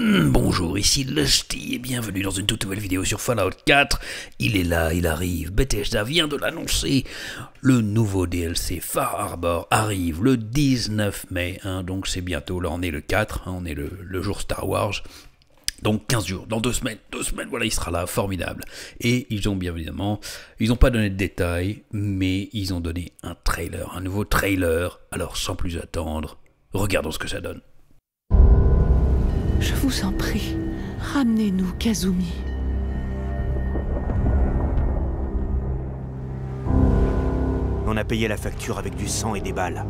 Lusty et bienvenue dans une toute nouvelle vidéo sur Fallout 4. Il est là, il arrive, Bethesda vient de l'annoncer. Le nouveau DLC Far Harbor arrive le 19 mai, hein, donc c'est bientôt, là on est le 4, hein, on est le, jour Star Wars. Donc 15 jours, dans deux semaines, deux semaines, voilà, il sera là, formidable. Et ils ont bien évidemment, ils n'ont pas donné de détails, mais ils ont donné un trailer, un nouveau trailer. Alors sans plus attendre, regardons ce que ça donne. Je vous en prie, ramenez-nous Kazumi. On a payé la facture avec du sang et des balles.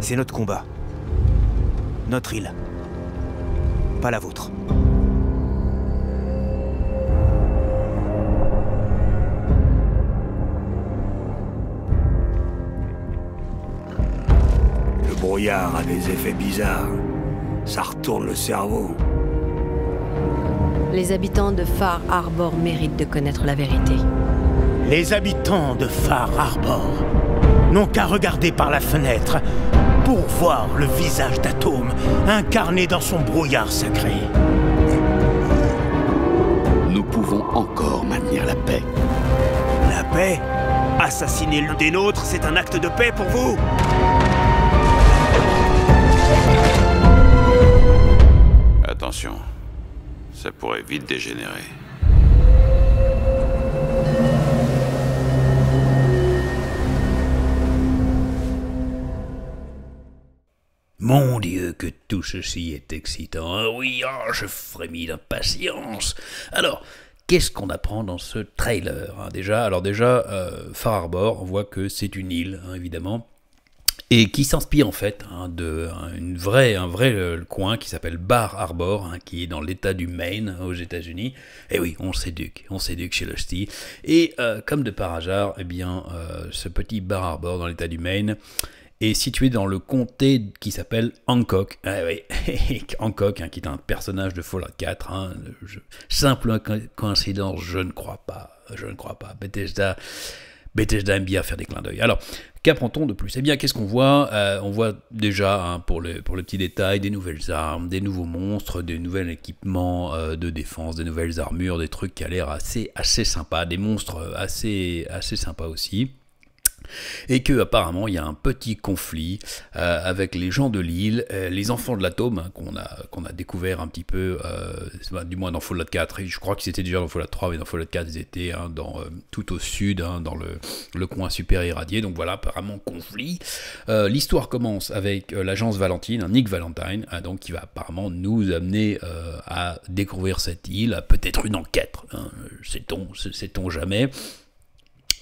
C'est notre combat. Notre île. Pas la vôtre. Le brouillard a des effets bizarres. Ça retourne le cerveau. Les habitants de Far Harbor méritent de connaître la vérité. Les habitants de Far Harbor n'ont qu'à regarder par la fenêtre pour voir le visage d'Atome incarné dans son brouillard sacré. Nous pouvons encore maintenir la paix. La paix? Assassiner l'un des nôtres, c'est un acte de paix pour vous? Attention, ça pourrait vite dégénérer. Mon Dieu, que tout ceci est excitant. Ah oui, ah, je frémis d'impatience. Alors, qu'est-ce qu'on apprend dans ce trailer hein, Déjà, alors déjà, euh, Far Harbor, on voit que c'est une île, hein, évidemment et qui s'inspire en fait hein, une vraie, un vrai euh, coin qui s'appelle Bar Harbor, hein, qui est dans l'état du Maine aux États-Unis. Et oui, on s'éduque, on s'éduque chez Lusty. Et euh, comme de par hasard, eh bien, euh, ce petit Bar Harbor dans l'état du Maine est situé dans le comté qui s'appelle Hancock. Ah oui, Hancock, hein, qui est un personnage de Fallout 4. simple coïncidence, je ne crois pas. Je ne crois pas. Bethesda Bethesda aime bien faire des clins d'œil. Alors, qu'apprend-on de plus? Eh bien, qu'est-ce qu'on voit? Euh, On voit déjà, hein, pour, le, pour petit détail, des nouvelles armes, des nouveaux monstres, des nouveaux équipements euh, de défense, des nouvelles armures, des trucs qui a l'air assez, assez sympas, des monstres assez, assez sympas aussi et que apparemment il y a un petit conflit euh, avec les gens de l'île, euh, les enfants de l'atome hein, qu'on a qu'on a découvert un petit peu, euh, du moins dans Fallout 4. je crois qu'ils étaient déjà dans Fallout 3, mais dans Fallout 4 ils étaient hein, dans tout au sud, hein, dans le, le, coin super irradié. Donc voilà, apparemment conflit. L'histoire commence avec l'agence Valentine, Nick Valentine, donc qui va apparemment nous amener à découvrir cette île, peut-être une enquête, sait-on, sait-on jamais.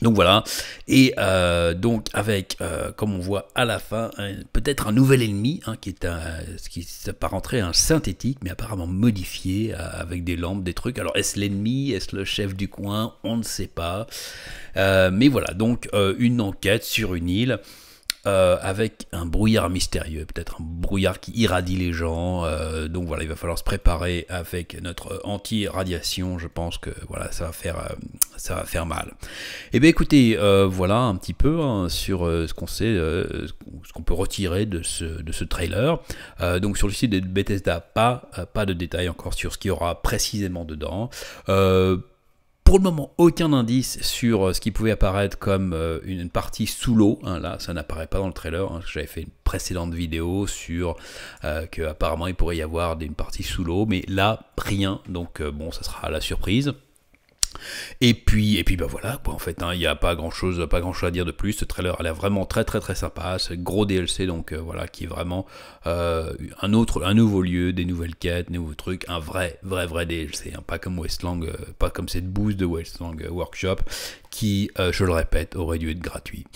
Donc voilà, et euh, donc avec, euh, comme on voit à la fin, peut-être un nouvel ennemi, hein, qui est un, ce qui s'apparenterait un synthétique, mais apparemment modifié, euh, avec des lampes, des trucs. Alors est-ce l'ennemi, est-ce le chef du coin? On ne sait pas. mais voilà, donc une enquête sur une île. Euh, avec un brouillard mystérieux, peut-être un brouillard qui irradie les gens. Euh, donc voilà, il va falloir se préparer avec notre anti-radiation. Je pense que voilà, ça va faire, euh, ça va faire mal. Et eh bien écoutez, voilà un petit peu hein, sur ce qu'on sait, ce qu'on peut retirer de ce, de ce trailer. donc sur le site de Bethesda, pas, pas de détails encore sur ce qu'il y aura précisément dedans pour le moment, aucun indice sur euh, ce qui pouvait apparaître comme euh, une partie sous l'eau. Hein, là, ça n'apparaît pas dans le trailer. Hein. J'avais fait une précédente vidéo sur euh, qu'apparemment il pourrait y avoir une partie sous l'eau, mais là, rien. Donc bon, ça sera la surprise. Et puis, et puis bah voilà, en fait, hein, il n'y a pas grand chose, pas grand chose à dire de plus. Ce trailer a l'air vraiment très très très sympa. C'est gros DLC, donc euh, voilà, qui est vraiment euh, un autre, un nouveau lieu, des nouvelles quêtes, nouveaux trucs, un vrai, vrai, vrai DLC. Hein, pas comme Westlang, euh, pas comme cette boost de Westlang Workshop, qui, je le répète, aurait dû être gratuit.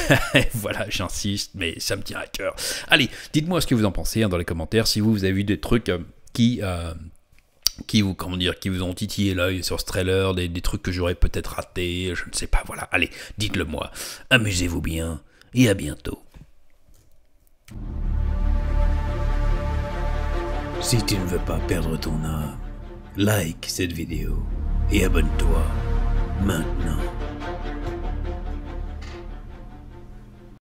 voilà, j'insiste, mais ça me tient à cœur. Allez, dites-moi ce que vous en pensez hein, dans les commentaires. Si vous avez vu des trucs qui qui vous, comment dire, qui vous ont titillé l'œil sur ce trailer, des, des trucs que j'aurais peut-être raté, je ne sais pas, voilà. Allez, dites-le moi. Amusez-vous bien et à bientôt. Si tu ne veux pas perdre ton âme, like cette vidéo et abonne-toi.